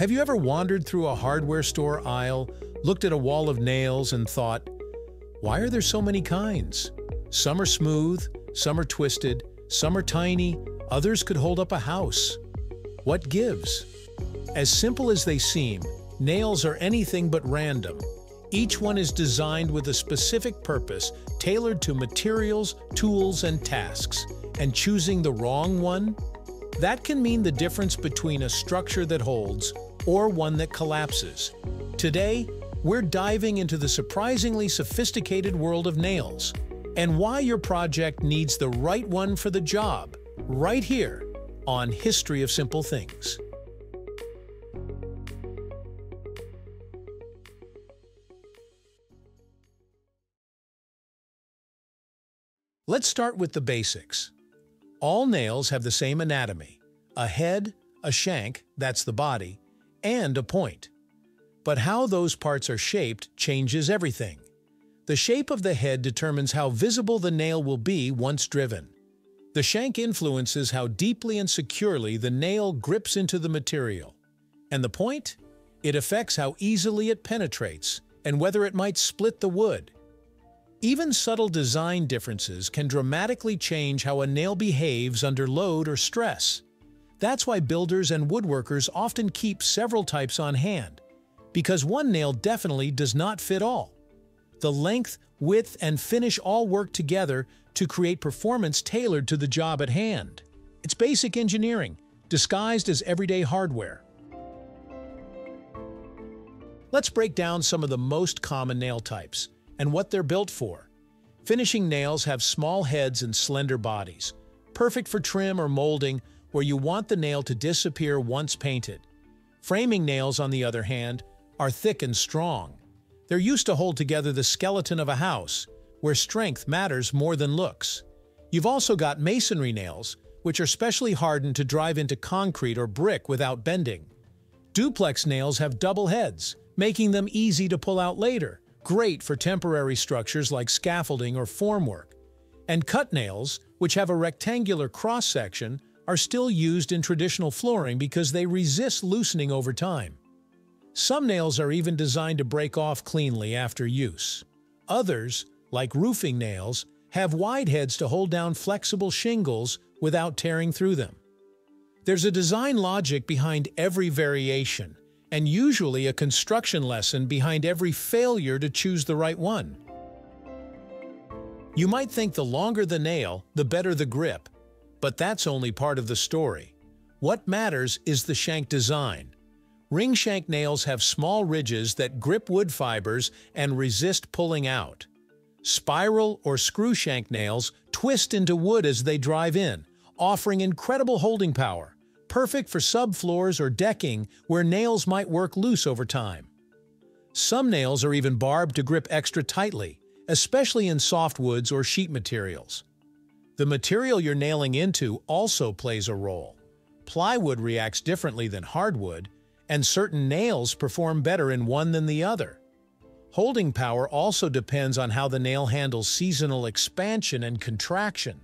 Have you ever wandered through a hardware store aisle, looked at a wall of nails and thought, why are there so many kinds? Some are smooth, some are twisted, some are tiny, others could hold up a house. What gives? As simple as they seem, nails are anything but random. Each one is designed with a specific purpose, tailored to materials, tools, and tasks. And choosing the wrong one? That can mean the difference between a structure that holds or one that collapses. Today, we're diving into the surprisingly sophisticated world of nails and why your project needs the right one for the job, right here on History of Simple Things. Let's start with the basics. All nails have the same anatomy, a head, a shank, that's the body, and a point. But how those parts are shaped changes everything. The shape of the head determines how visible the nail will be once driven. The shank influences how deeply and securely the nail grips into the material. And the point? It affects how easily it penetrates and whether it might split the wood. Even subtle design differences can dramatically change how a nail behaves under load or stress. That's why builders and woodworkers often keep several types on hand, because one nail definitely does not fit all. The length, width, and finish all work together to create performance tailored to the job at hand. It's basic engineering, disguised as everyday hardware. Let's break down some of the most common nail types and what they're built for. Finishing nails have small heads and slender bodies, perfect for trim or molding where you want the nail to disappear once painted. Framing nails, on the other hand, are thick and strong. They're used to hold together the skeleton of a house, where strength matters more than looks. You've also got masonry nails, which are specially hardened to drive into concrete or brick without bending. Duplex nails have double heads, making them easy to pull out later, great for temporary structures like scaffolding or formwork. And cut nails, which have a rectangular cross-section, are still used in traditional flooring because they resist loosening over time. Some nails are even designed to break off cleanly after use. Others, like roofing nails, have wide heads to hold down flexible shingles without tearing through them. There's a design logic behind every variation, and usually a construction lesson behind every failure to choose the right one. You might think the longer the nail, the better the grip, but that's only part of the story. What matters is the shank design. Ring shank nails have small ridges that grip wood fibers and resist pulling out. Spiral or screw shank nails twist into wood as they drive in, offering incredible holding power perfect for subfloors or decking where nails might work loose over time. Some nails are even barbed to grip extra tightly, especially in softwoods or sheet materials. The material you're nailing into also plays a role. Plywood reacts differently than hardwood, and certain nails perform better in one than the other. Holding power also depends on how the nail handles seasonal expansion and contraction.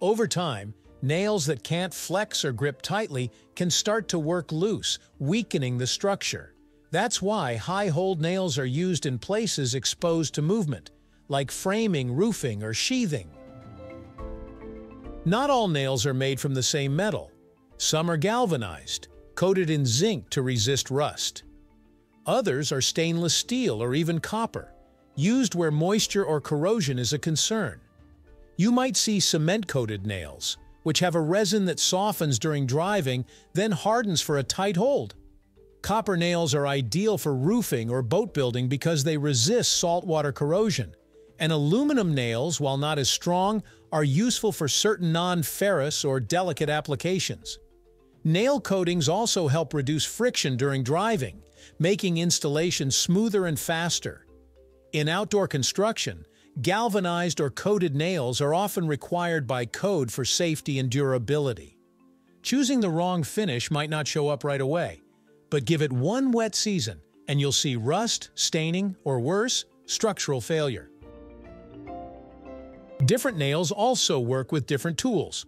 Over time, Nails that can't flex or grip tightly can start to work loose, weakening the structure. That's why high-hold nails are used in places exposed to movement, like framing, roofing, or sheathing. Not all nails are made from the same metal. Some are galvanized, coated in zinc to resist rust. Others are stainless steel or even copper, used where moisture or corrosion is a concern. You might see cement-coated nails, which have a resin that softens during driving, then hardens for a tight hold. Copper nails are ideal for roofing or boat building because they resist saltwater corrosion. And aluminum nails, while not as strong, are useful for certain non-ferrous or delicate applications. Nail coatings also help reduce friction during driving, making installation smoother and faster. In outdoor construction, Galvanized or coated nails are often required by code for safety and durability. Choosing the wrong finish might not show up right away, but give it one wet season and you'll see rust, staining, or worse, structural failure. Different nails also work with different tools.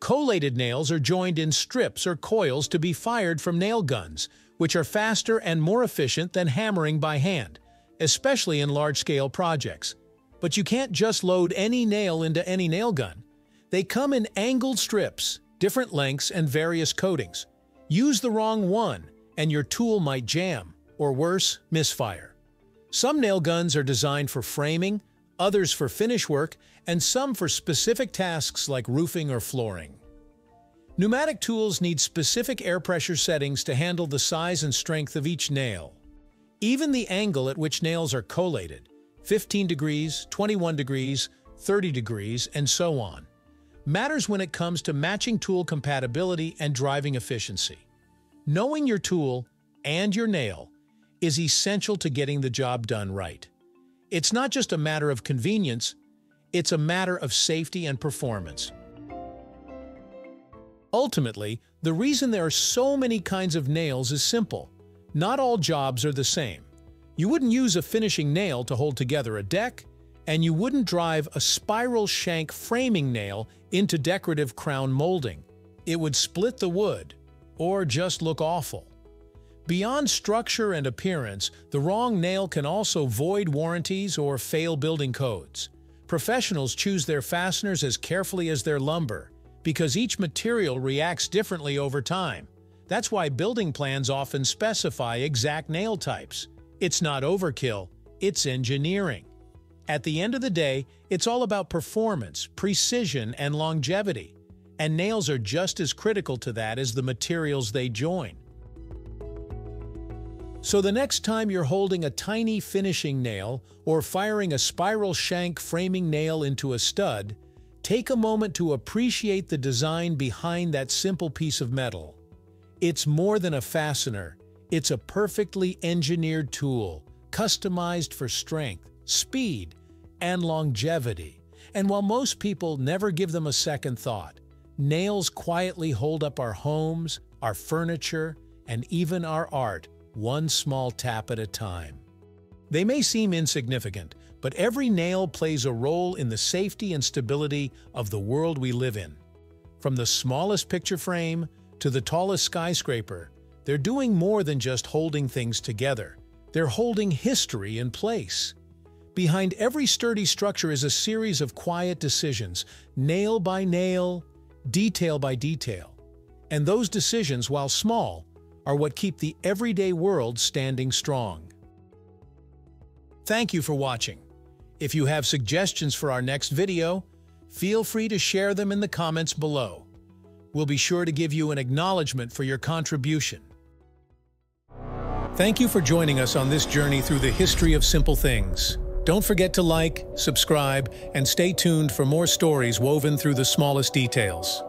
Collated nails are joined in strips or coils to be fired from nail guns, which are faster and more efficient than hammering by hand, especially in large-scale projects. But you can't just load any nail into any nail gun. They come in angled strips, different lengths, and various coatings. Use the wrong one, and your tool might jam, or worse, misfire. Some nail guns are designed for framing, others for finish work, and some for specific tasks like roofing or flooring. Pneumatic tools need specific air pressure settings to handle the size and strength of each nail. Even the angle at which nails are collated, 15 degrees, 21 degrees, 30 degrees, and so on, matters when it comes to matching tool compatibility and driving efficiency. Knowing your tool and your nail is essential to getting the job done right. It's not just a matter of convenience, it's a matter of safety and performance. Ultimately, the reason there are so many kinds of nails is simple. Not all jobs are the same. You wouldn't use a finishing nail to hold together a deck, and you wouldn't drive a spiral shank framing nail into decorative crown molding. It would split the wood, or just look awful. Beyond structure and appearance, the wrong nail can also void warranties or fail building codes. Professionals choose their fasteners as carefully as their lumber, because each material reacts differently over time. That's why building plans often specify exact nail types. It's not overkill, it's engineering. At the end of the day, it's all about performance, precision, and longevity. And nails are just as critical to that as the materials they join. So the next time you're holding a tiny finishing nail or firing a spiral shank framing nail into a stud, take a moment to appreciate the design behind that simple piece of metal. It's more than a fastener, it's a perfectly engineered tool, customized for strength, speed, and longevity. And while most people never give them a second thought, nails quietly hold up our homes, our furniture, and even our art one small tap at a time. They may seem insignificant, but every nail plays a role in the safety and stability of the world we live in. From the smallest picture frame to the tallest skyscraper, they're doing more than just holding things together. They're holding history in place. Behind every sturdy structure is a series of quiet decisions, nail by nail, detail by detail. And those decisions, while small, are what keep the everyday world standing strong. Thank you for watching. If you have suggestions for our next video, feel free to share them in the comments below. We'll be sure to give you an acknowledgement for your contribution. Thank you for joining us on this journey through the history of simple things. Don't forget to like, subscribe, and stay tuned for more stories woven through the smallest details.